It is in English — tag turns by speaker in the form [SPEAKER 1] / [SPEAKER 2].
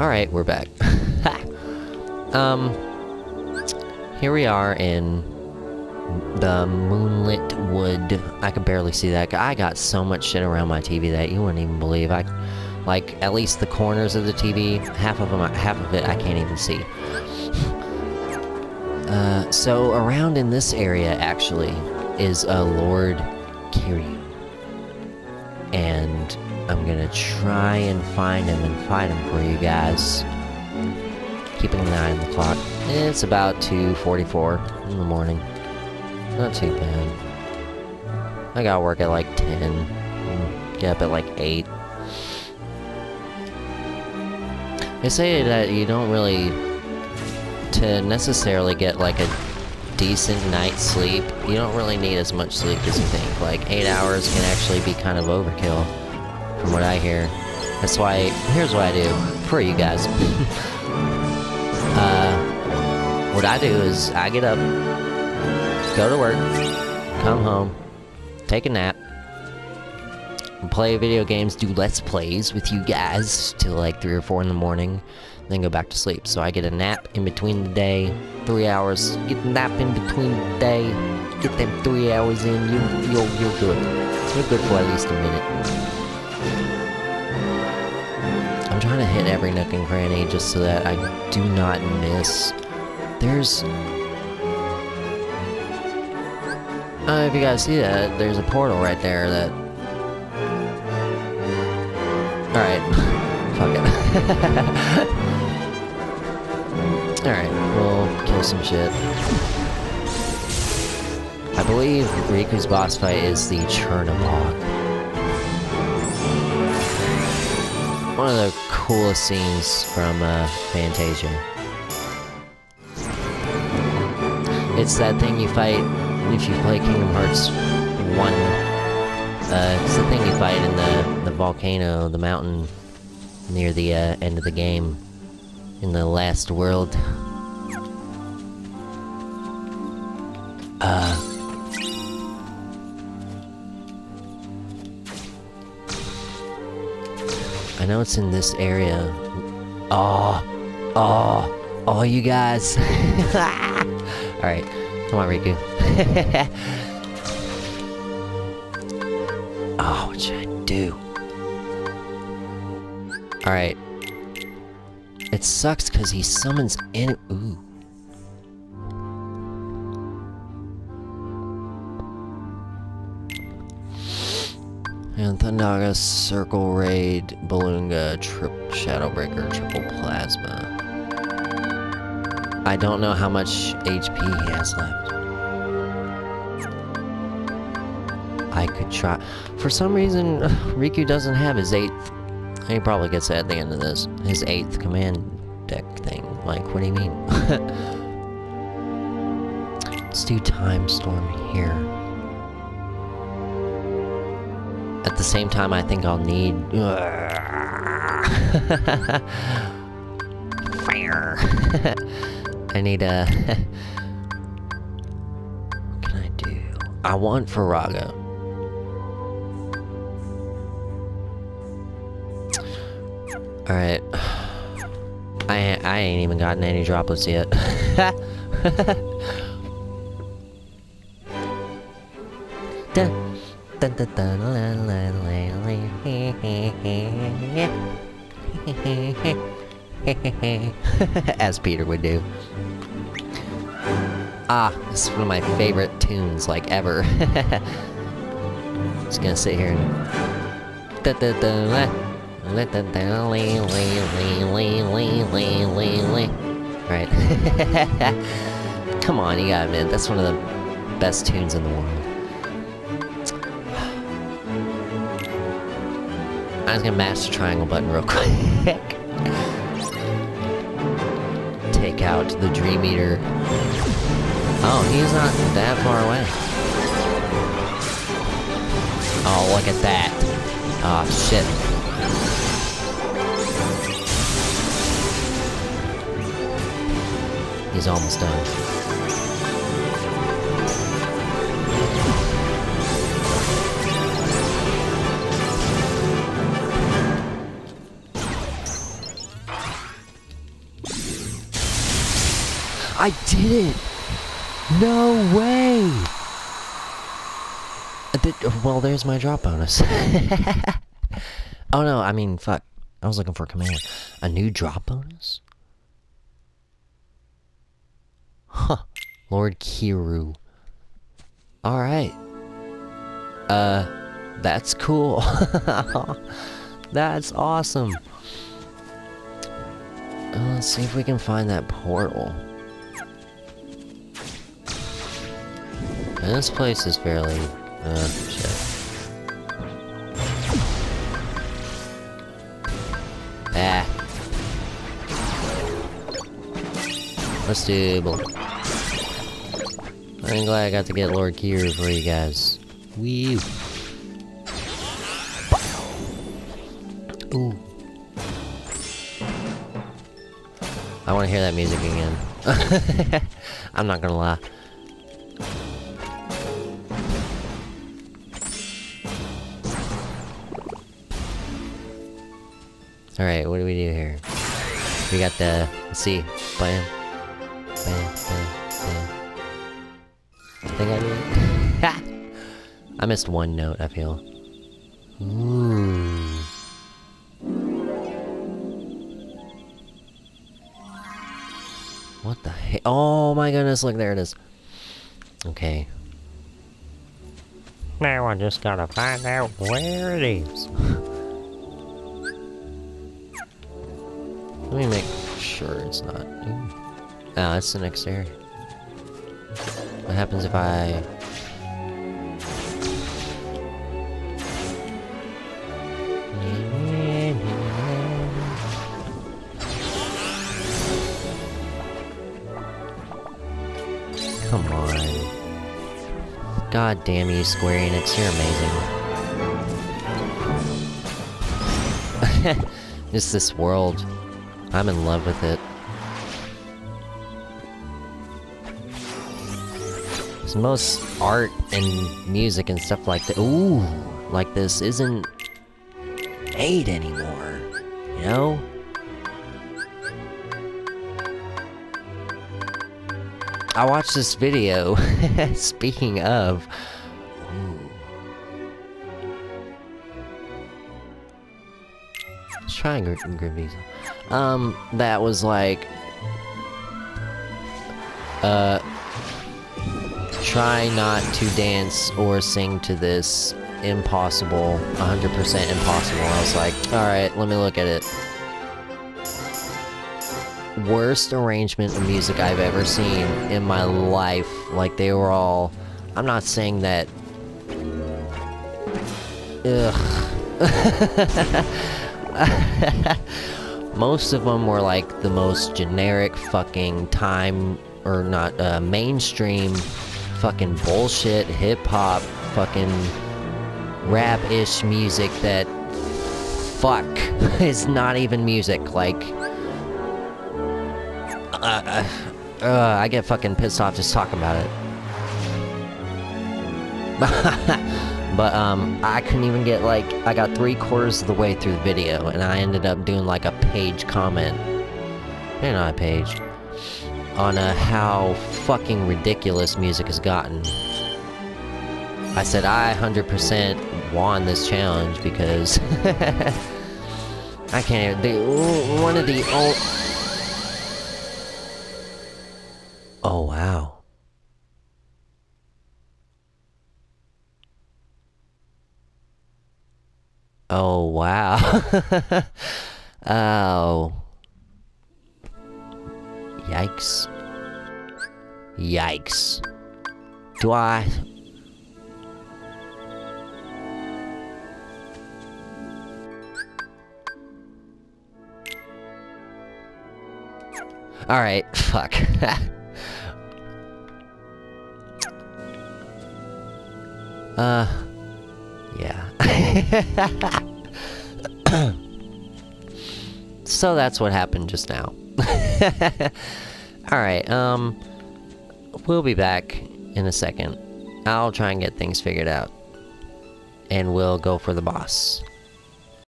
[SPEAKER 1] Alright, we're back. um, here we are in the moonlit wood. I can barely see that. I got so much shit around my TV that you wouldn't even believe. I, like, at least the corners of the TV, half of them, half of it I can't even see. Uh, so around in this area, actually, is a Lord Kyroo. And I'm gonna try and find him and fight him for you guys. Keeping an eye on the clock. It's about 2.44 in the morning. Not too bad. I gotta work at like 10. Get up at like 8. They say that you don't really... To necessarily get like a decent night's sleep, you don't really need as much sleep as you think. Like, 8 hours can actually be kind of overkill, from what I hear. That's why, here's what I do for you guys. uh, what I do is, I get up, go to work, come home, take a nap, play video games, do let's plays with you guys till like 3 or 4 in the morning, then go back to sleep. So I get a nap in between the day, 3 hours, get a nap in between the day, get them 3 hours in, you, you're, you're good. You're good for at least a minute. I'm trying to hit every nook and cranny just so that I do not miss. There's uh, if you guys see that, there's a portal right there that... Alright. Fuck it. Alright, we'll kill some shit. I believe Riku's boss fight is the Chernobog. One of the coolest scenes from uh, Fantasia. It's that thing you fight if you play Kingdom Hearts 1, uh, it's the thing you fight in the, the volcano, the mountain, near the uh, end of the game, in the last world. Uh... I know it's in this area. Oh, oh, oh, you guys. Alright, come on, Riku. oh, what should I do? Alright. It sucks because he summons in- ooh. And Thundaga, Circle Raid, Balloonga, Trip Shadowbreaker, Triple Plasma. I don't know how much HP he has left. I could try. For some reason, Riku doesn't have his eighth. He probably gets it at the end of this. His eighth command deck thing. Like, what do you mean? Let's do Time Storm here. At the same time, I think I'll need... Fire. I need uh, a... what can I do? I want Firaga. Alright. I, I ain't even gotten any droplets yet. dun, dun, dun, dun, la, la, la, As Peter would do. Ah, this is one of my favorite tunes, like, ever. Just gonna sit here and... Da, da, da, la. Right. Come on, you gotta admit, that's one of the best tunes in the world. I was gonna mash the triangle button real quick. Take out the Dream Eater. Oh, he's not that far away. Oh, look at that. Oh, shit. is almost done. I did it! No way! Uh, did, uh, well, there's my drop bonus. oh no, I mean, fuck. I was looking for a command. A new drop bonus? Lord Kyroo. Alright. Uh, that's cool. that's awesome. Uh, let's see if we can find that portal. And this place is fairly... Uh, shit. Ah. Let's do. I'm glad I got to get Lord Kyroo for you guys. Wee. Ooh. I want to hear that music again. I'm not gonna lie. Alright, what do we do here? We got the... Let's see. Bam. Bam, bam, bam. I think I did. Ha! I missed one note, I feel. Ooh. What the heck? Oh my goodness, look, there it is. Okay. Now I just gotta find out where it is. Let me make sure it's not. Ooh. Oh, that's the next area. What happens if I... Come on. God damn you, Square Enix, you're amazing. Just this world. I'm in love with it. Most art and music and stuff like that, ooh, like this isn't made anymore, you know? I watched this video, speaking of, ooh. Let's. Um, that was like, uh, try not to dance or sing to this impossible 100% impossible. I was like all right let me look at it. Worst arrangement of music i've ever seen in my life. Like they were all i'm not saying that ugh. Most of them were like the most generic fucking time or not uh, mainstream fucking bullshit hip hop fucking rap-ish music that fuck is not even music like uh, uh, I get fucking pissed off just talking about it. But um I couldn't even get like I got three quarters of the way through the video and I ended up doing like a page comment. Maybe not a page on uh, how fucking ridiculous music has gotten. I said I 100% won this challenge because I can't. The, one of the old. Oh wow. Oh wow. oh. Yikes. Yikes. Do I... Alright, fuck. uh... Yeah. so that's what happened just now. Alright, um... We'll be back in a second. I'll try and get things figured out. And we'll go for the boss.